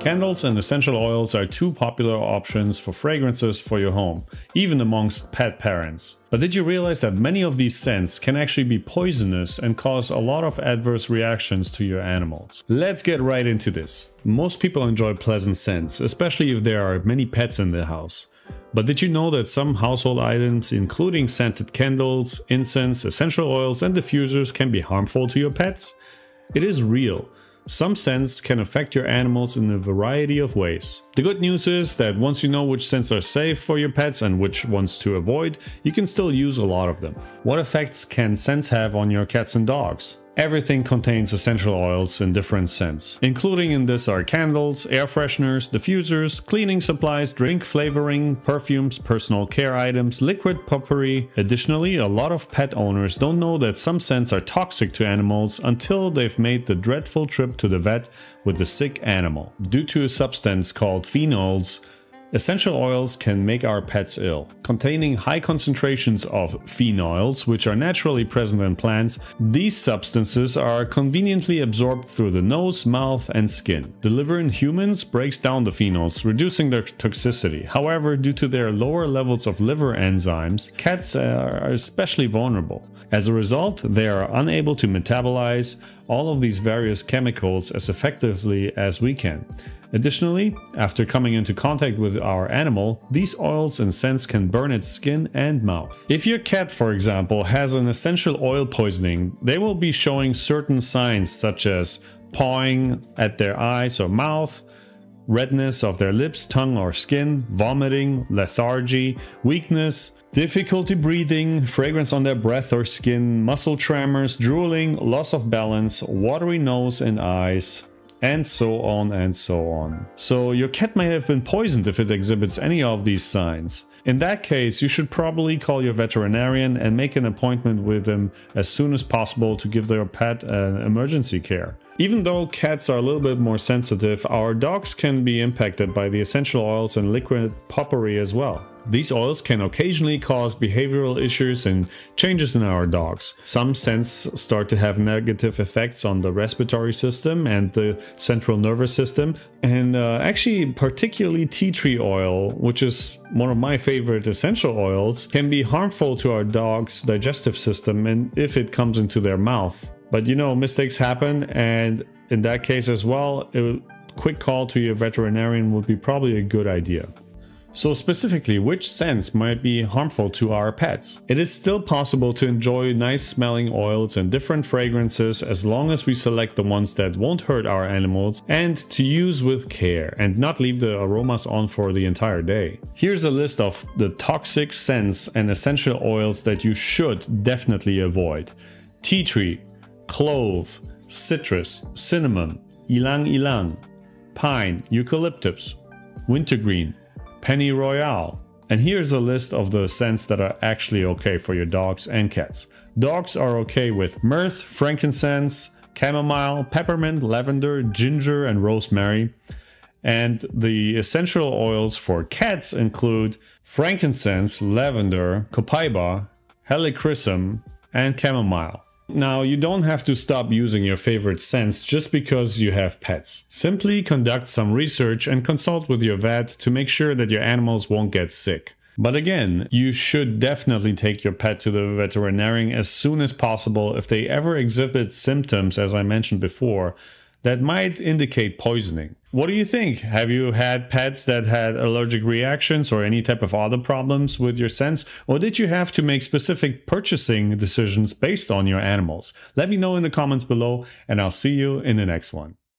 Candles and essential oils are two popular options for fragrances for your home, even amongst pet parents. But did you realize that many of these scents can actually be poisonous and cause a lot of adverse reactions to your animals? Let's get right into this. Most people enjoy pleasant scents, especially if there are many pets in the house. But did you know that some household items, including scented candles, incense, essential oils, and diffusers, can be harmful to your pets? It is real. Some scents can affect your animals in a variety of ways. The good news is that once you know which scents are safe for your pets and which ones to avoid, you can still use a lot of them. What effects can scents have on your cats and dogs? Everything contains essential oils in different scents. Including in this are candles, air fresheners, diffusers, cleaning supplies, drink flavoring, perfumes, personal care items, liquid potpourri. Additionally, a lot of pet owners don't know that some scents are toxic to animals until they've made the dreadful trip to the vet with the sick animal. Due to a substance called phenols, Essential oils can make our pets ill. Containing high concentrations of phenols, which are naturally present in plants, these substances are conveniently absorbed through the nose, mouth and skin. The liver in humans breaks down the phenols, reducing their toxicity. However, due to their lower levels of liver enzymes, cats are especially vulnerable. As a result, they are unable to metabolize all of these various chemicals as effectively as we can. Additionally, after coming into contact with our animal, these oils and scents can burn its skin and mouth. If your cat, for example, has an essential oil poisoning, they will be showing certain signs such as pawing at their eyes or mouth, redness of their lips, tongue or skin, vomiting, lethargy, weakness, difficulty breathing, fragrance on their breath or skin, muscle tremors, drooling, loss of balance, watery nose and eyes, and so on and so on. So your cat may have been poisoned if it exhibits any of these signs. In that case, you should probably call your veterinarian and make an appointment with them as soon as possible to give their pet an emergency care. Even though cats are a little bit more sensitive, our dogs can be impacted by the essential oils and liquid potpourri as well. These oils can occasionally cause behavioral issues and changes in our dogs. Some scents start to have negative effects on the respiratory system and the central nervous system. And uh, actually, particularly tea tree oil, which is one of my favorite essential oils, can be harmful to our dog's digestive system and if it comes into their mouth. But you know, mistakes happen, and in that case as well, a quick call to your veterinarian would be probably a good idea. So specifically, which scents might be harmful to our pets? It is still possible to enjoy nice smelling oils and different fragrances as long as we select the ones that won't hurt our animals and to use with care and not leave the aromas on for the entire day. Here's a list of the toxic scents and essential oils that you should definitely avoid. Tea tree, clove, citrus, cinnamon, ylang ylang, pine, eucalyptus, wintergreen, pennyroyal. And here's a list of the scents that are actually okay for your dogs and cats. Dogs are okay with myrrh, frankincense, chamomile, peppermint, lavender, ginger, and rosemary. And the essential oils for cats include frankincense, lavender, copaiba, helichrysum, and chamomile. Now, you don't have to stop using your favorite scents just because you have pets. Simply conduct some research and consult with your vet to make sure that your animals won't get sick. But again, you should definitely take your pet to the veterinarian as soon as possible if they ever exhibit symptoms, as I mentioned before, that might indicate poisoning. What do you think? Have you had pets that had allergic reactions or any type of other problems with your scents? Or did you have to make specific purchasing decisions based on your animals? Let me know in the comments below and I'll see you in the next one.